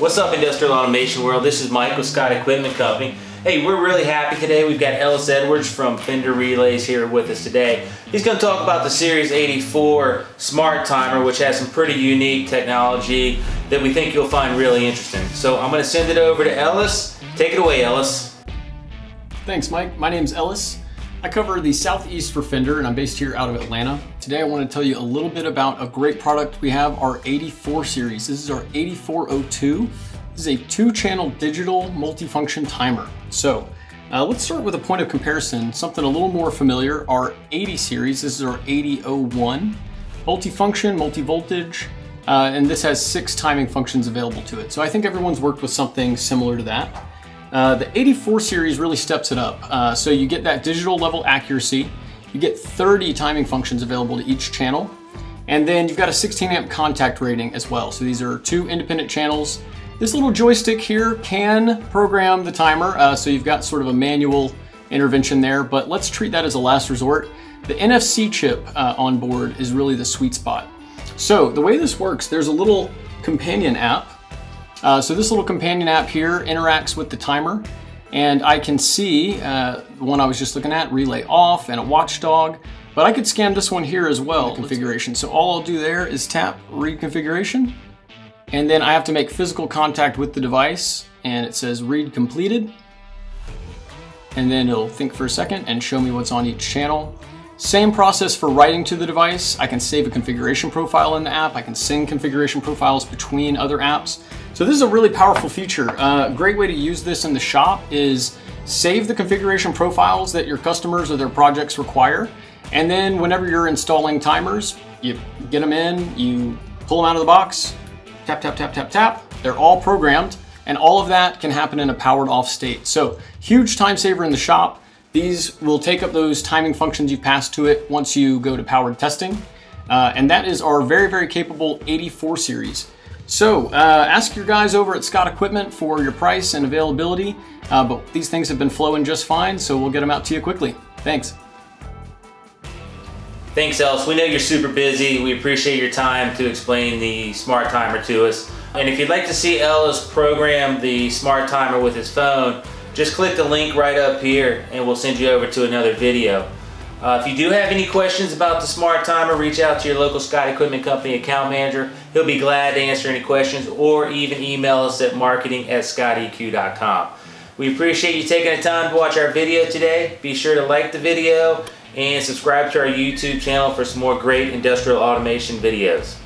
What's up Industrial Automation World? This is Mike with Scott Equipment Company. Hey, we're really happy today. We've got Ellis Edwards from Finder Relays here with us today. He's going to talk about the Series 84 Smart Timer, which has some pretty unique technology that we think you'll find really interesting. So I'm going to send it over to Ellis. Take it away, Ellis. Thanks, Mike. My name's Ellis. I cover the Southeast for Finder and I'm based here out of Atlanta. Today I want to tell you a little bit about a great product we have, our 84 series. This is our 8402. This is a two channel digital multifunction timer. So uh, let's start with a point of comparison, something a little more familiar, our 80 series. This is our 8001. Multifunction, multi-voltage, uh, and this has six timing functions available to it. So I think everyone's worked with something similar to that. Uh, the 84 series really steps it up. Uh, so you get that digital level accuracy, you get 30 timing functions available to each channel, and then you've got a 16 amp contact rating as well. So these are two independent channels. This little joystick here can program the timer, uh, so you've got sort of a manual intervention there, but let's treat that as a last resort. The NFC chip uh, on board is really the sweet spot. So the way this works, there's a little companion app uh, so this little companion app here interacts with the timer and I can see uh, the one I was just looking at, relay off and a watchdog, but I could scan this one here as well, configuration. So all I'll do there is tap read configuration and then I have to make physical contact with the device and it says read completed. And then it'll think for a second and show me what's on each channel. Same process for writing to the device. I can save a configuration profile in the app. I can send configuration profiles between other apps. So this is a really powerful feature. A uh, great way to use this in the shop is save the configuration profiles that your customers or their projects require. And then whenever you're installing timers, you get them in, you pull them out of the box, tap, tap, tap, tap, tap. They're all programmed and all of that can happen in a powered off state. So huge time saver in the shop. These will take up those timing functions you've passed to it once you go to powered testing. Uh, and that is our very, very capable 84 series. So uh, ask your guys over at Scott Equipment for your price and availability, uh, but these things have been flowing just fine, so we'll get them out to you quickly. Thanks. Thanks, Ellis. We know you're super busy. We appreciate your time to explain the smart timer to us. And if you'd like to see Ellis program the smart timer with his phone, just click the link right up here and we'll send you over to another video. Uh, if you do have any questions about the Smart Timer, reach out to your local Scott Equipment Company account manager. He'll be glad to answer any questions or even email us at marketing at scotteq.com. We appreciate you taking the time to watch our video today. Be sure to like the video and subscribe to our YouTube channel for some more great industrial automation videos.